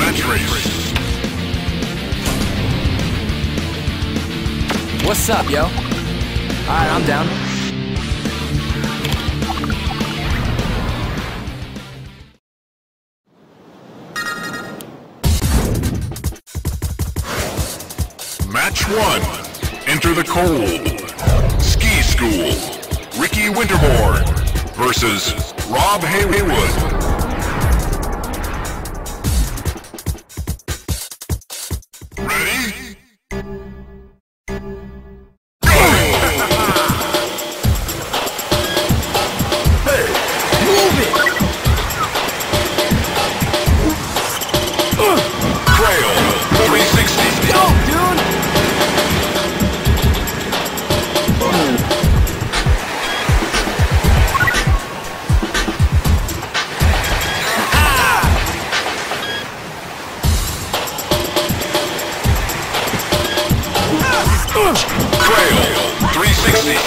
Match race. What's up, yo? Alright, I'm down. Match 1. Enter the cold. Ski School. Ricky Winterborn versus Rob Haywood. Trail 360.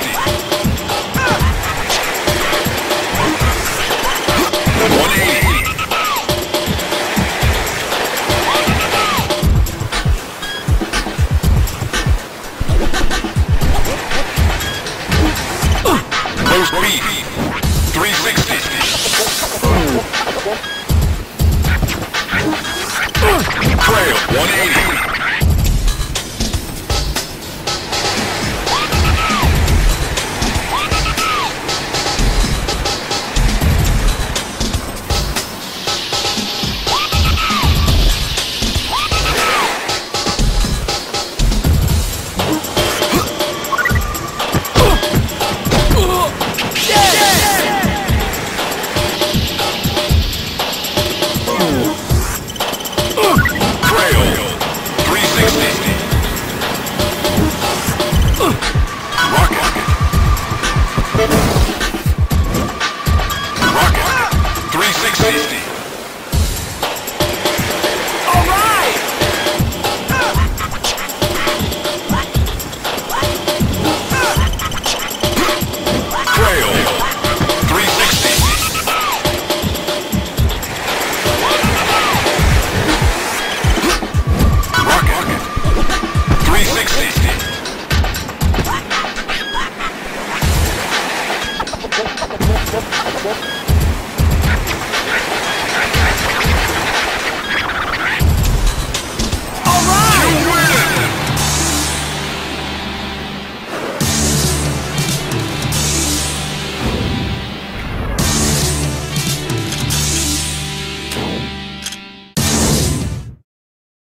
180. Post beat 360. Trail 180.